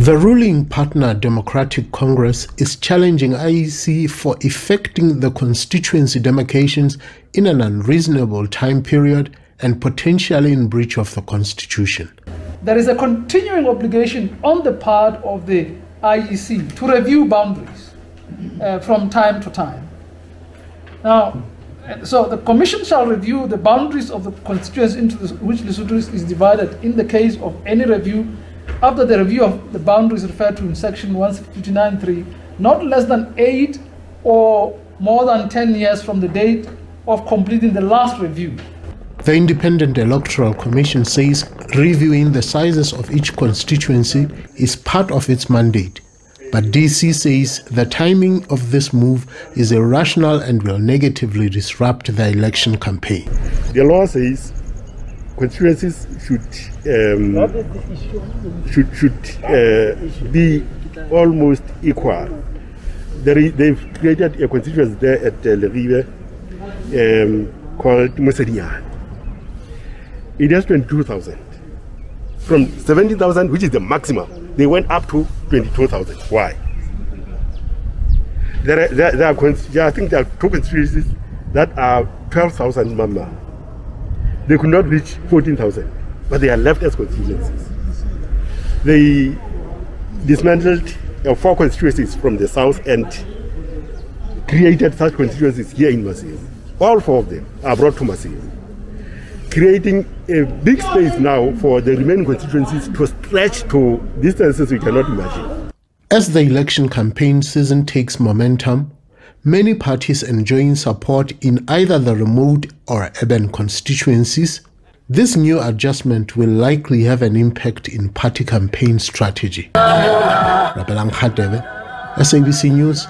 The ruling partner Democratic Congress is challenging IEC for effecting the constituency demarcations in an unreasonable time period and potentially in breach of the Constitution. There is a continuing obligation on the part of the IEC to review boundaries uh, from time to time. Now, so the Commission shall review the boundaries of the constituency into which Lesotho is divided in the case of any review after the review of the boundaries referred to in section 159.3, not less than eight or more than 10 years from the date of completing the last review. The Independent Electoral Commission says reviewing the sizes of each constituency is part of its mandate. But DC says the timing of this move is irrational and will negatively disrupt the election campaign. The law says constituencies should um, should should uh, be almost equal. they've created a constituency there at uh, Leribe um, called Mosedinyane. It has 22,000. From 17,000, which is the maximum, they went up to 22,000. Why? There are, there, there are, I think there are two constituencies that are 12,000 members they could not reach 14,000, but they are left as constituencies. They dismantled uh, four constituencies from the south and created such constituencies here in Maseru. All four of them are brought to Maseru, creating a big space now for the remaining constituencies to stretch to distances we cannot imagine. As the election campaign season takes momentum, many parties enjoying support in either the remote or urban constituencies, this new adjustment will likely have an impact in party campaign strategy. SABC News.